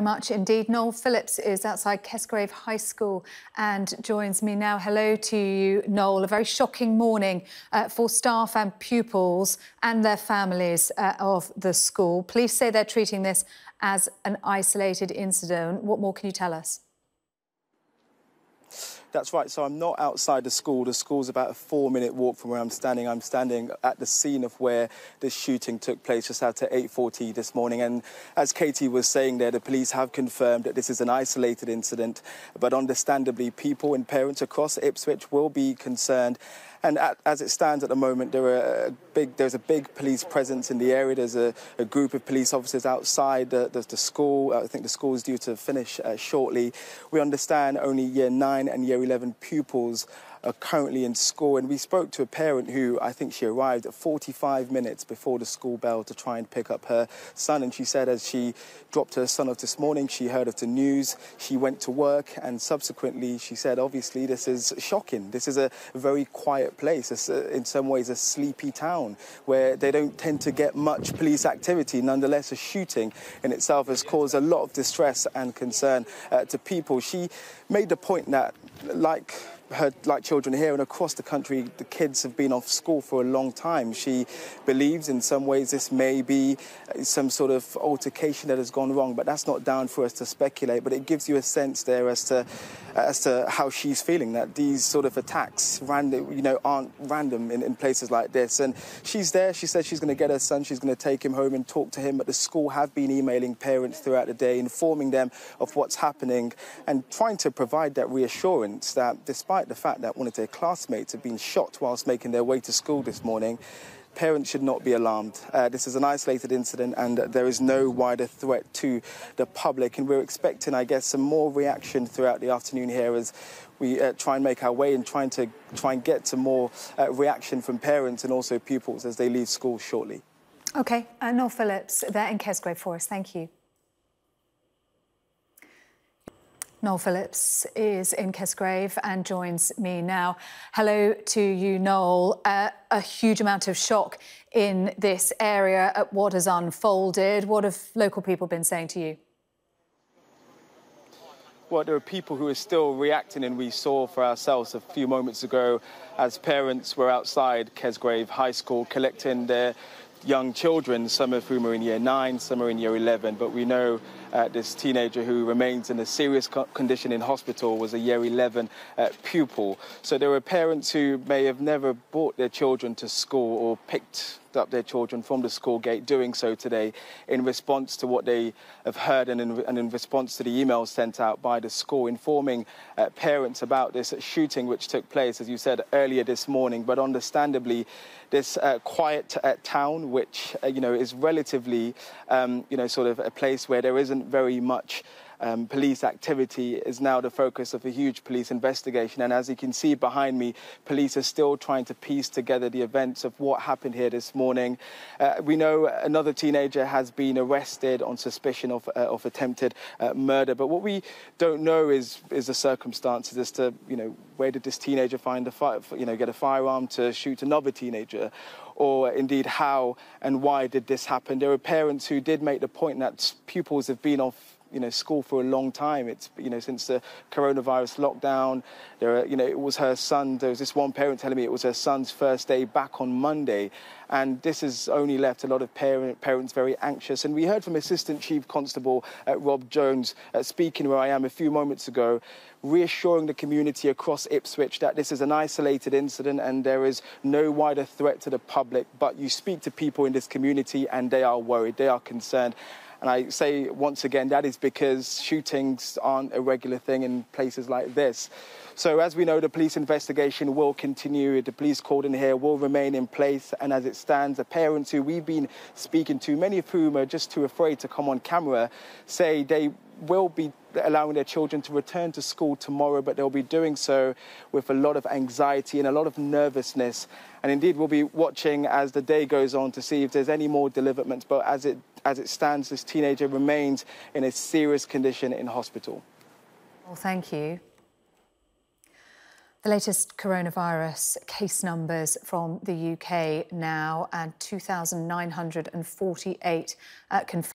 much indeed. Noel Phillips is outside Kesgrave High School and joins me now. Hello to you, Noel. A very shocking morning uh, for staff and pupils and their families uh, of the school. Police say they're treating this as an isolated incident. What more can you tell us? That's right. So I'm not outside the school. The school's about a four minute walk from where I'm standing. I'm standing at the scene of where this shooting took place just after 8.40 this morning. And as Katie was saying there, the police have confirmed that this is an isolated incident. But understandably, people and parents across Ipswich will be concerned and at, as it stands at the moment, there big, there's a big police presence in the area. There's a, a group of police officers outside the, the, the, school. I think the school is due to finish uh, shortly. We understand only year 9 and year 11 pupils are currently in school. And we spoke to a parent who I think she arrived at 45 minutes before the school bell to try and pick up her son. And she said as she dropped her son off this morning, she heard of the news. She went to work and subsequently she said, obviously, this is shocking. This is a very quiet place. It's a, in some ways a sleepy town where they don't tend to get much police activity. Nonetheless, a shooting in itself has caused a lot of distress and concern uh, to people. She made the point that, like her like children here and across the country, the kids have been off school for a long time. She believes in some ways this may be uh, some sort of altercation that has gone wrong, but that's not down for us to speculate. But it gives you a sense there as to uh, as to how she's feeling that these sort of attacks, random, you know, aren't random in, in places like this. And she's there. She said she's going to get her son. She's going to take him home and talk to him. But the school have been emailing parents throughout the day, informing them of what's happening and trying to provide that reassurance that despite despite the fact that one of their classmates had been shot whilst making their way to school this morning, parents should not be alarmed. Uh, this is an isolated incident and there is no wider threat to the public. And we're expecting, I guess, some more reaction throughout the afternoon here as we uh, try and make our way and trying to try and get some more uh, reaction from parents and also pupils as they leave school shortly. OK, uh, Noel Phillips there in Kesgrave for us. Thank you. Noel Phillips is in Kesgrave and joins me now. Hello to you, Noel. Uh, a huge amount of shock in this area at what has unfolded. What have local people been saying to you? Well, there are people who are still reacting, and we saw for ourselves a few moments ago as parents were outside Kesgrave High School collecting their young children, some of whom are in year nine, some are in year 11. But we know uh, this teenager who remains in a serious co condition in hospital was a year 11 uh, pupil. So there are parents who may have never brought their children to school or picked up their children from the school gate doing so today in response to what they have heard and in, and in response to the emails sent out by the school informing uh, parents about this shooting which took place, as you said, earlier this morning. But understandably, this uh, quiet uh, town, which, uh, you know, is relatively, um, you know, sort of a place where there isn't very much um, police activity is now the focus of a huge police investigation. And as you can see behind me, police are still trying to piece together the events of what happened here this morning. Uh, we know another teenager has been arrested on suspicion of, uh, of attempted uh, murder. But what we don't know is, is the circumstances as to, you know, where did this teenager find a fire, you know, get a firearm to shoot another teenager? or indeed how and why did this happen. There are parents who did make the point that pupils have been off you know school for a long time. It's you know since the coronavirus lockdown. There, are, you know, it was her son. There was this one parent telling me it was her son's first day back on Monday, and this has only left a lot of parent, parents very anxious. And we heard from Assistant Chief Constable uh, Rob Jones uh, speaking where I am a few moments ago, reassuring the community across Ipswich that this is an isolated incident and there is no wider threat to the public. But you speak to people in this community and they are worried, they are concerned. And I say once again, that is because shootings aren't a regular thing in places like this. So as we know, the police investigation will continue. The police cordon here will remain in place. And as it stands, the parents who we've been speaking to, many of whom are just too afraid to come on camera, say they will be allowing their children to return to school tomorrow, but they'll be doing so with a lot of anxiety and a lot of nervousness. And indeed, we'll be watching as the day goes on to see if there's any more developments. But as it, as it stands, this teenager remains in a serious condition in hospital. Well, thank you. The latest coronavirus case numbers from the UK now, and 2,948 uh, confirmed.